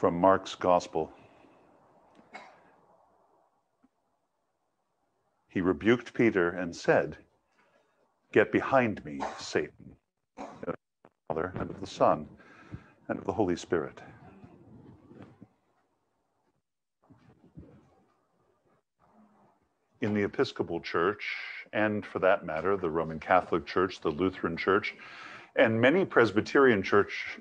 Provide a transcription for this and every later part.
from Mark's Gospel. He rebuked Peter and said, Get behind me, Satan, the Father, and of the Son, and of the Holy Spirit. In the Episcopal Church, and for that matter, the Roman Catholic Church, the Lutheran Church, and many Presbyterian Church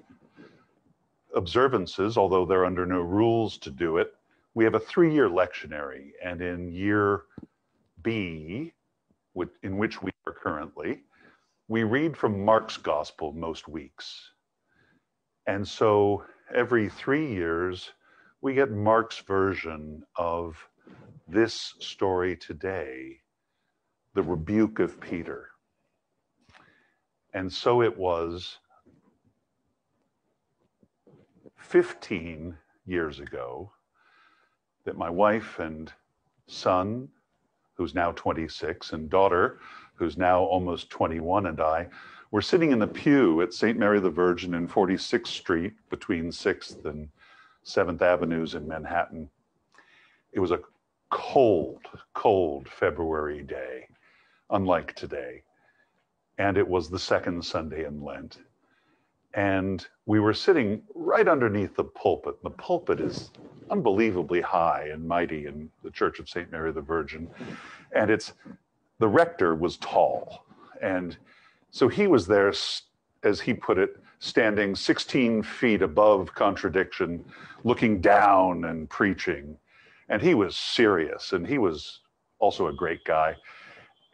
observances, although they're under no rules to do it, we have a three year lectionary. And in year B, in which we are currently, we read from Mark's Gospel most weeks. And so every three years, we get Mark's version of this story today, the rebuke of Peter. And so it was 15 years ago that my wife and son, who's now 26, and daughter, who's now almost 21, and I were sitting in the pew at St. Mary the Virgin in 46th Street between 6th and 7th Avenues in Manhattan. It was a cold, cold February day, unlike today. And it was the second Sunday in Lent and we were sitting right underneath the pulpit. The pulpit is unbelievably high and mighty in the Church of St. Mary the Virgin. And it's the rector was tall. And so he was there, as he put it, standing 16 feet above contradiction, looking down and preaching. And he was serious and he was also a great guy.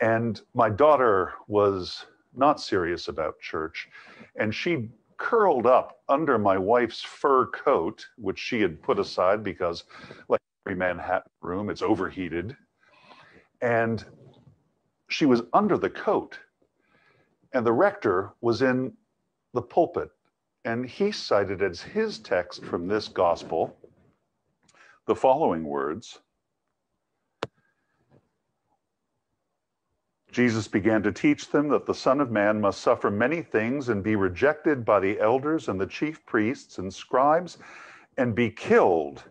And my daughter was not serious about church. And she curled up under my wife's fur coat, which she had put aside because, like every Manhattan room, it's overheated. And she was under the coat. And the rector was in the pulpit. And he cited as his text from this gospel the following words Jesus began to teach them that the Son of Man must suffer many things and be rejected by the elders and the chief priests and scribes and be killed.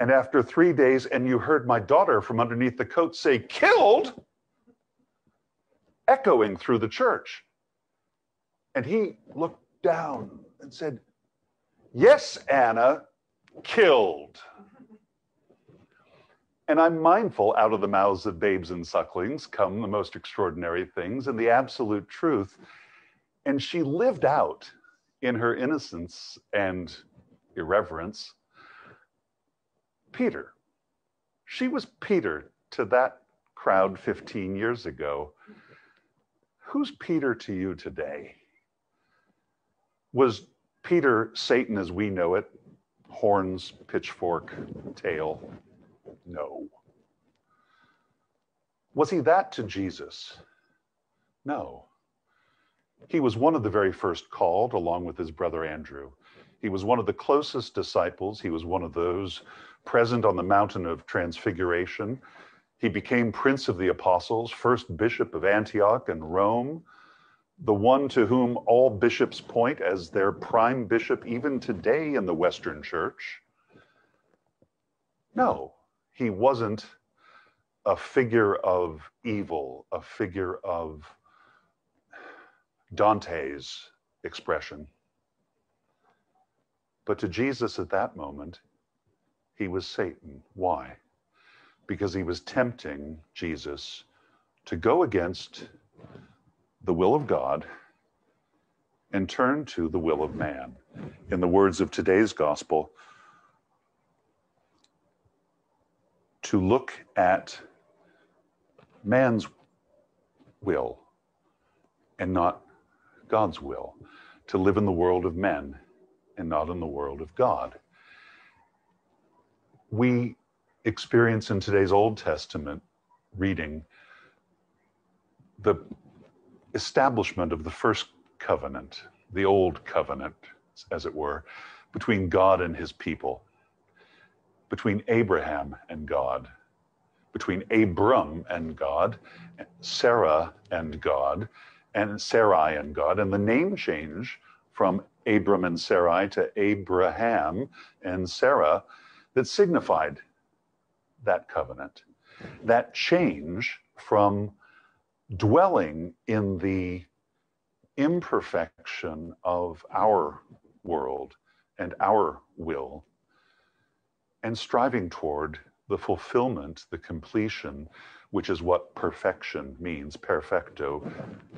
And after three days, and you heard my daughter from underneath the coat say, Killed? Echoing through the church. And he looked down and said, Yes, Anna, killed. And I'm mindful out of the mouths of babes and sucklings come the most extraordinary things and the absolute truth. And she lived out in her innocence and irreverence Peter. She was Peter to that crowd 15 years ago. Who's Peter to you today? Was Peter Satan as we know it? Horns, pitchfork, tail. No. Was he that to Jesus? No. He was one of the very first called, along with his brother Andrew. He was one of the closest disciples. He was one of those present on the mountain of transfiguration. He became Prince of the Apostles, first Bishop of Antioch and Rome, the one to whom all bishops point as their prime bishop, even today in the Western Church. No, he wasn't a figure of evil, a figure of Dante's expression. But to Jesus at that moment, he was Satan. Why? Because he was tempting Jesus to go against the will of God and turn to the will of man. In the words of today's gospel, to look at man's will and not God's will, to live in the world of men and not in the world of God. We experience in today's Old Testament reading the establishment of the first covenant, the old covenant, as it were, between God and his people between Abraham and God, between Abram and God, Sarah and God, and Sarai and God, and the name change from Abram and Sarai to Abraham and Sarah that signified that covenant. That change from dwelling in the imperfection of our world and our will and striving toward the fulfillment, the completion, which is what perfection means perfecto,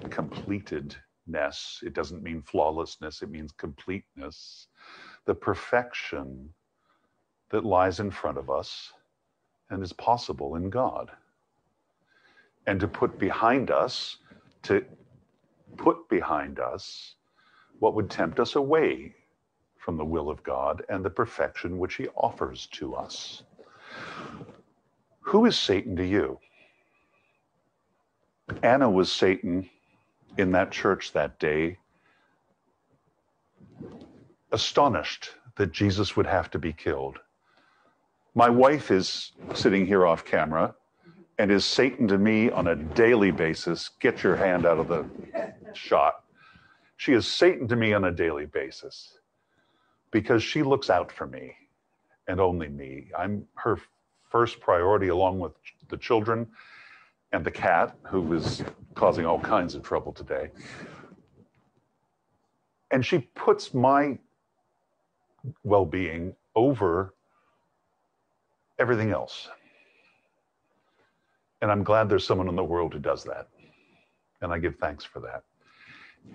completedness. It doesn't mean flawlessness, it means completeness. The perfection that lies in front of us and is possible in God. And to put behind us, to put behind us what would tempt us away from the will of God and the perfection which He offers to us. Who is Satan to you? Anna was Satan in that church that day, astonished that Jesus would have to be killed. My wife is sitting here off camera and is Satan to me on a daily basis. Get your hand out of the shot. She is Satan to me on a daily basis because she looks out for me and only me. I'm her first priority, along with the children and the cat, who is causing all kinds of trouble today. And she puts my well being over everything else. And I'm glad there's someone in the world who does that. And I give thanks for that.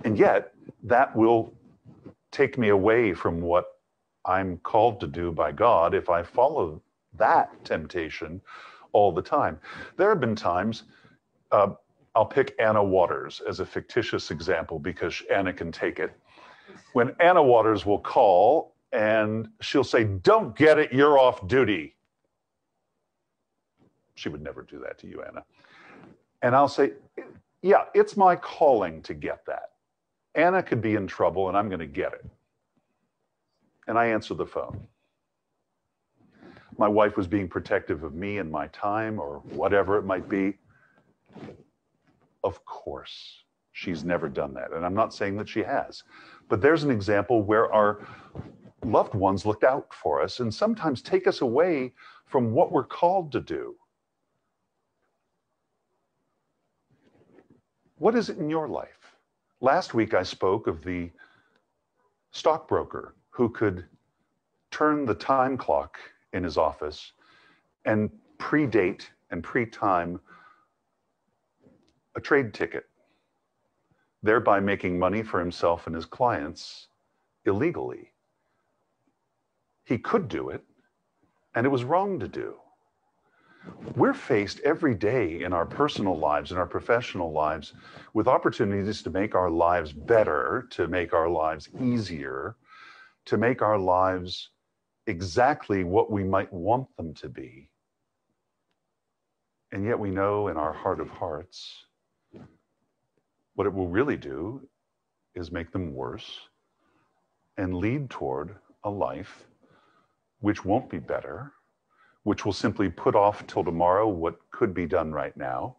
And yet, that will take me away from what I'm called to do by God if I follow that temptation all the time. There have been times, uh, I'll pick Anna Waters as a fictitious example because Anna can take it. When Anna Waters will call and she'll say, Don't get it, you're off duty. She would never do that to you, Anna. And I'll say, Yeah, it's my calling to get that. Anna could be in trouble and I'm going to get it. And I answer the phone. My wife was being protective of me and my time or whatever it might be. Of course, she's never done that. And I'm not saying that she has. But there's an example where our loved ones looked out for us and sometimes take us away from what we're called to do. What is it in your life? Last week I spoke of the stockbroker who could turn the time clock in his office and predate and pre-time a trade ticket, thereby making money for himself and his clients illegally. He could do it, and it was wrong to do. We're faced every day in our personal lives, and our professional lives, with opportunities to make our lives better, to make our lives easier, to make our lives exactly what we might want them to be. And yet we know in our heart of hearts what it will really do is make them worse and lead toward a life which won't be better which will simply put off till tomorrow what could be done right now.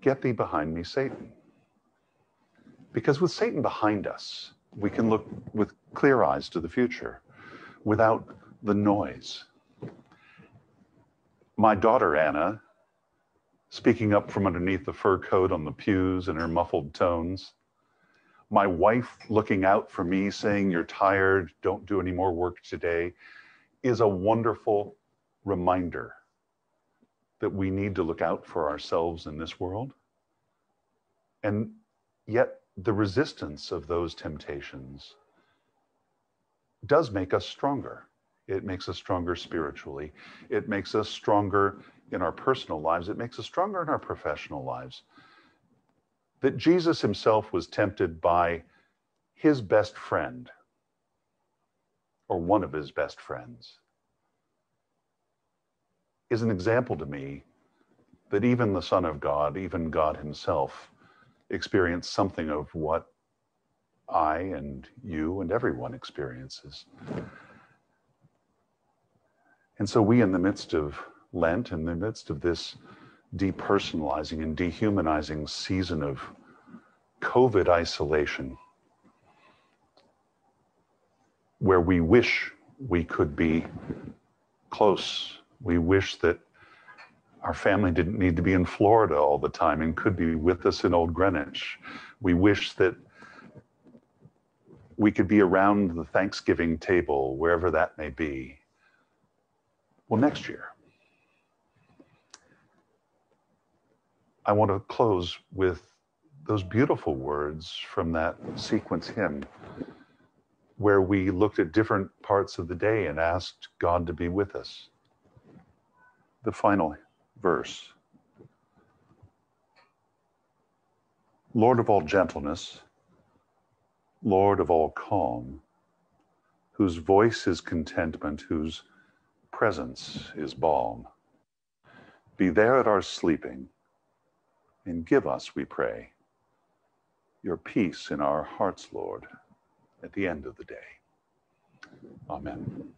Get thee behind me, Satan. Because with Satan behind us, we can look with clear eyes to the future without the noise. My daughter, Anna, speaking up from underneath the fur coat on the pews in her muffled tones, my wife looking out for me saying, You're tired, don't do any more work today, is a wonderful reminder that we need to look out for ourselves in this world. And yet, the resistance of those temptations does make us stronger. It makes us stronger spiritually. It makes us stronger in our personal lives. It makes us stronger in our professional lives that Jesus himself was tempted by his best friend or one of his best friends is an example to me that even the Son of God, even God Himself, experienced something of what I and you and everyone experiences. And so, we, in the midst of Lent, in the midst of this depersonalizing and dehumanizing season of COVID isolation, where we wish we could be close. We wish that our family didn't need to be in Florida all the time and could be with us in Old Greenwich. We wish that we could be around the Thanksgiving table, wherever that may be. Well, next year. I want to close with those beautiful words from that sequence hymn where we looked at different parts of the day and asked God to be with us. The final verse Lord of all gentleness, Lord of all calm, whose voice is contentment, whose presence is balm. Be there at our sleeping, and give us, we pray, your peace in our hearts, Lord, at the end of the day. Amen.